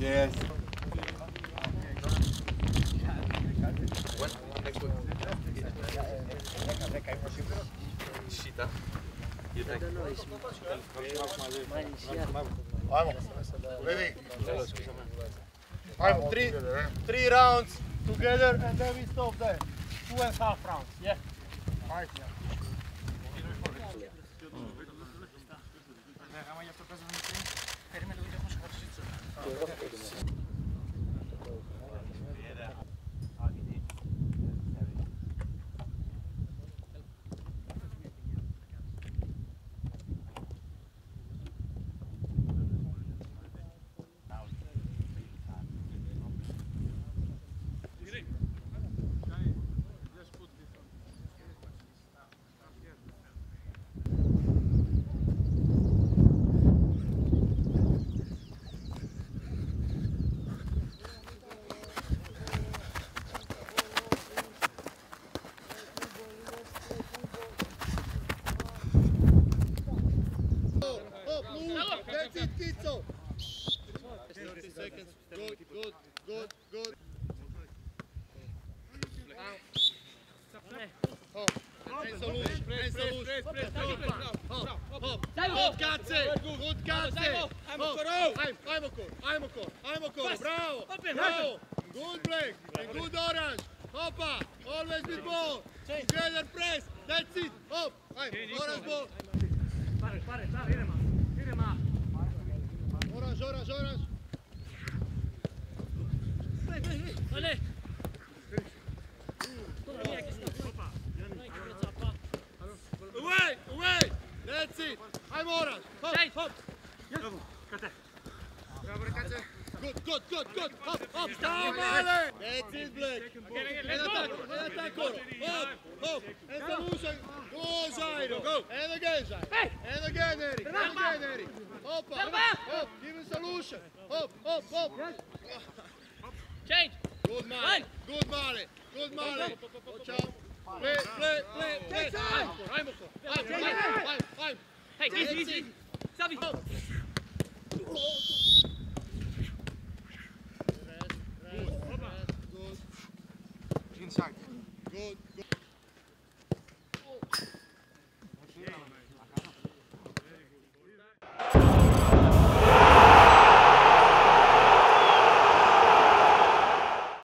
Yes. Three, three rounds together and then we stop there. two and a half rounds, yeah. Right, yeah. Ferme lui, depois corre-se. Tizzo! 30 seconds. Good, good, good, good. Oh, preso loose, preso loose, preso loose. Good cazze, good cazze. Ajmo koro. Ajmo koro, ajmo koro, ajmo koro. Bravo, bravo. Good break and good orange. Hoppa, always with ball. Together press, that's it. Hop, ajmo, orange ball. Pare, pare, pare, idemo, idemo. horas, horas. Vai, vai, vai. Olha. Toma aqui sta Opa. Away, away. That's it. I'm horas. Hey, hop. Bravo. Kate. Bravo, Kate. Good, good, good, good. Hop, hop. Stop, Male. That's it, Black. Again, attack. attack. Hop, hop. And the loser. Go, Zairo. Go. And again, Zairo. And again, Eric. And again, Eric. Opa. Hop. Stop. Change. Good Mare. Good Mare. Good Mare. Watch out. Play, play, play. play. I'm I'm I'm I'm. Hey, easy, easy. Savi.